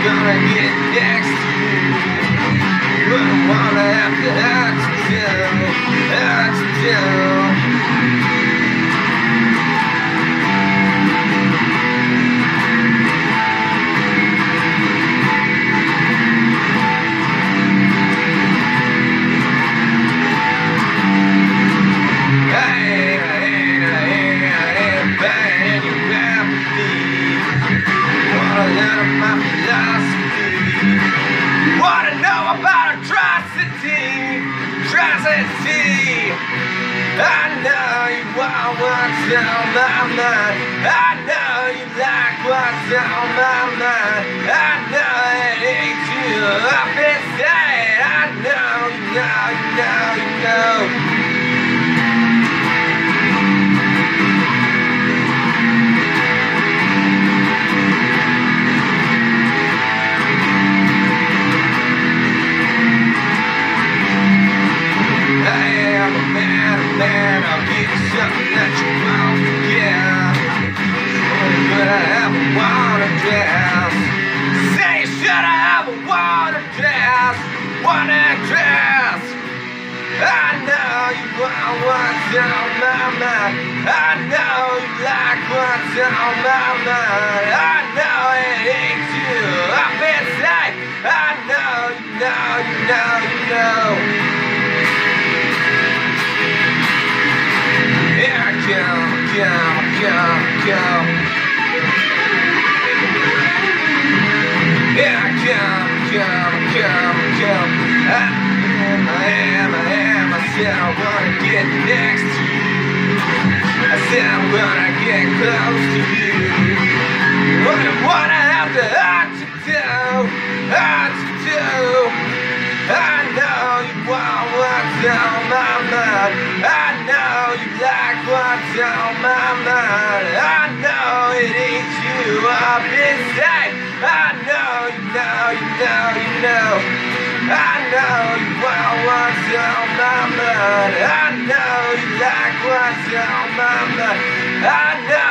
gonna get next to you. Wouldn't wanna have to have to tell, have atrocity. I know you want what's on my mind. I know you like what's on my mind. I know it ain't you up inside. I know, you know, you know, you know. Wanna dress? I know you want what's on my mind. I know you like what's on my mind. I know it ain't said I wanna get next to you. I said I wanna get close to you. What I wanna have to do, have to do. I know you want what's on my mind. I know you like what's on my mind. I mind. I know you like what's on my mind. I know